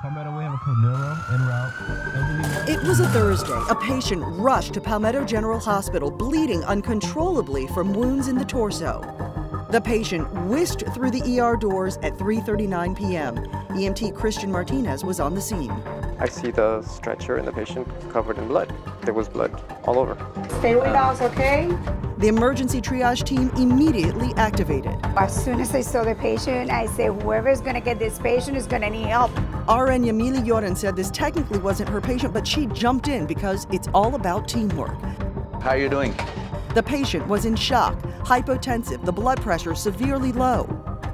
Palmetto, we have a code neuro en route. It was a Thursday. A patient rushed to Palmetto General Hospital bleeding uncontrollably from wounds in the torso. The patient whisked through the ER doors at 3:39 p.m. EMT Christian Martinez was on the scene. I see the stretcher and the patient covered in blood. There was blood all over. Stay with us, okay? The emergency triage team immediately activated. As soon as I saw the patient, I said, whoever's gonna get this patient is gonna need help. RN Yamili Yoren said this technically wasn't her patient, but she jumped in because it's all about teamwork. How are you doing? The patient was in shock, hypotensive, the blood pressure severely low.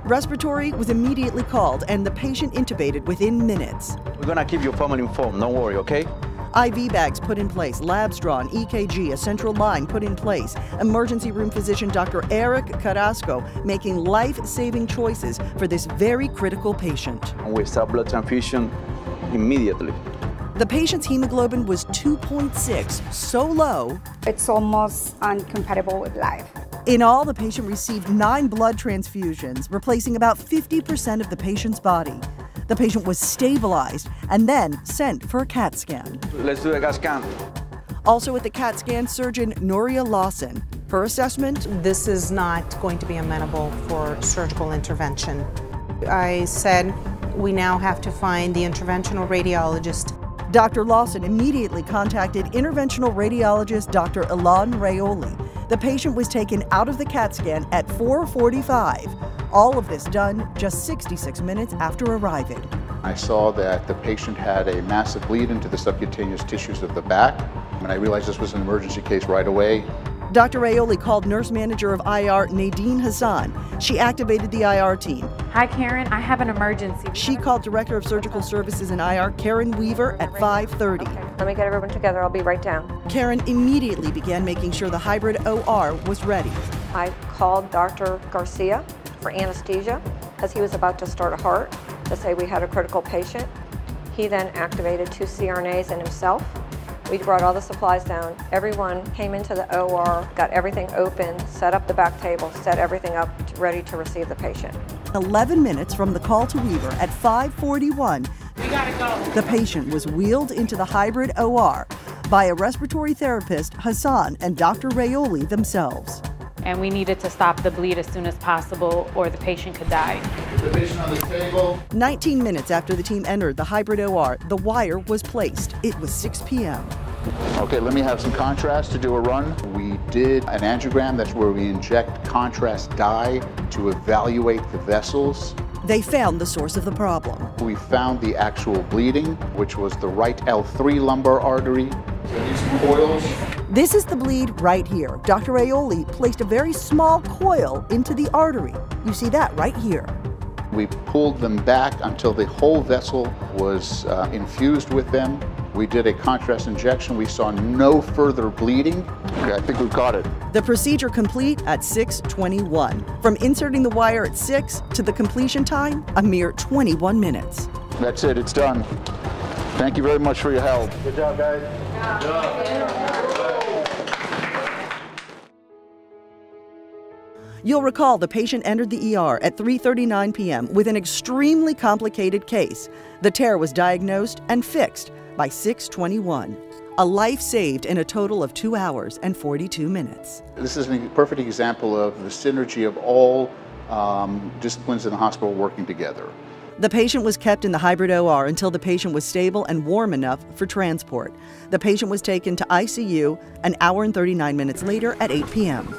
Respiratory was immediately called and the patient intubated within minutes. We're gonna keep you formally informed, don't worry, okay? IV bags put in place, labs drawn, EKG, a central line put in place. Emergency room physician Dr. Eric Carrasco making life saving choices for this very critical patient. And we start blood transfusion immediately. The patient's hemoglobin was 2.6, so low. It's almost incompatible with life. In all, the patient received nine blood transfusions, replacing about 50% of the patient's body. The patient was stabilized and then sent for a CAT scan. Let's do a CAT scan. Also at the CAT scan, surgeon Noria Lawson. Her assessment This is not going to be amenable for surgical intervention. I said we now have to find the interventional radiologist. Dr. Lawson immediately contacted interventional radiologist Dr. Ilan Rayoli. The patient was taken out of the CAT scan at 445. All of this done just 66 minutes after arriving. I saw that the patient had a massive bleed into the subcutaneous tissues of the back, and I realized this was an emergency case right away. Dr. Rayoli called nurse manager of IR Nadine Hassan. She activated the IR team. Hi, Karen. I have an emergency. She called Director of Surgical Services in IR Karen Weaver at 5:30. Okay, let me get everyone together. I'll be right down. Karen immediately began making sure the hybrid OR was ready. I called Dr. Garcia for anesthesia because he was about to start a heart to say we had a critical patient. He then activated two CRNAs and himself. We brought all the supplies down. Everyone came into the OR, got everything open, set up the back table, set everything up to, ready to receive the patient. 11 minutes from the call to Weaver at 541, We gotta go. the patient was wheeled into the hybrid OR by a respiratory therapist, Hassan, and Dr. Rayoli themselves. And we needed to stop the bleed as soon as possible or the patient could die. The patient on the table. 19 minutes after the team entered the hybrid OR, the wire was placed. It was 6 p.m. Okay, let me have some contrast to do a run. We did an angiogram. That's where we inject contrast dye to evaluate the vessels. They found the source of the problem. We found the actual bleeding, which was the right L3 lumbar artery. So these coils. This is the bleed right here. Dr. Rayoli placed a very small coil into the artery. You see that right here. We pulled them back until the whole vessel was uh, infused with them. We did a contrast injection. We saw no further bleeding. Okay, I think we've got it. The procedure complete at 6:21. From inserting the wire at 6 to the completion time, a mere 21 minutes. That's it, it's done. Thank you very much for your help. Good job, guys. You'll recall the patient entered the ER at 3:39 p.m. with an extremely complicated case. The tear was diagnosed and fixed by 6:21. A life saved in a total of 2 hours and 42 minutes. This is a perfect example of the synergy of all um, disciplines in the hospital working together. The patient was kept in the hybrid OR until the patient was stable and warm enough for transport. The patient was taken to ICU an hour and 39 minutes later at 8 p.m.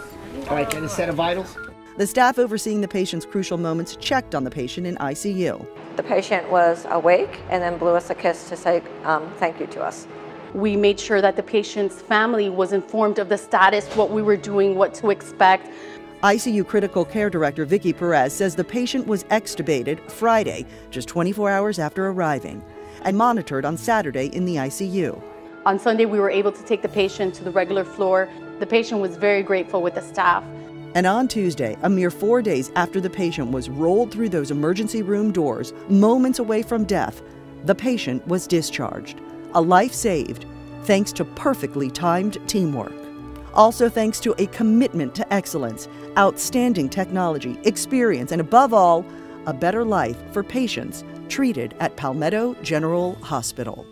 All right, get a set of vitals. The staff overseeing the patient's crucial moments checked on the patient in ICU. The patient was awake and then blew us a kiss to say um, thank you to us. We made sure that the patient's family was informed of the status, what we were doing, what to expect. ICU Critical Care Director Vicki Perez says the patient was extubated Friday, just 24 hours after arriving, and monitored on Saturday in the ICU. On Sunday, we were able to take the patient to the regular floor. The patient was very grateful with the staff. And on Tuesday, a mere four days after the patient was rolled through those emergency room doors, moments away from death, the patient was discharged. A life saved, thanks to perfectly timed teamwork. Also, thanks to a commitment to excellence, outstanding technology, experience, and above all, a better life for patients treated at Palmetto General Hospital.